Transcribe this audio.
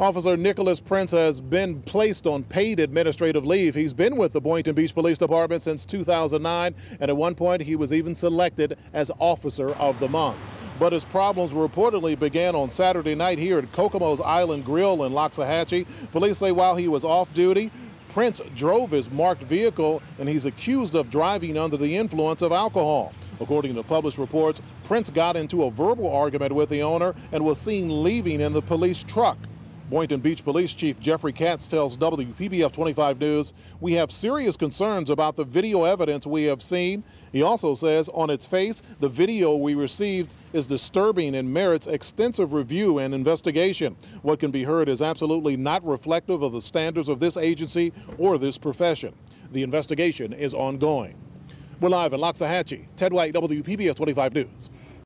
Officer Nicholas Prince has been placed on paid administrative leave. He's been with the Boynton Beach Police Department since 2009, and at one point he was even selected as Officer of the Month. But his problems reportedly began on Saturday night here at Kokomo's Island Grill in Loxahatchee. Police say while he was off duty, Prince drove his marked vehicle and he's accused of driving under the influence of alcohol. According to published reports, Prince got into a verbal argument with the owner and was seen leaving in the police truck. Boynton Beach Police Chief Jeffrey Katz tells WPBF 25 News, We have serious concerns about the video evidence we have seen. He also says, on its face, the video we received is disturbing and merits extensive review and investigation. What can be heard is absolutely not reflective of the standards of this agency or this profession. The investigation is ongoing. We're live in Loxahatchee. Ted White, WPBF 25 News.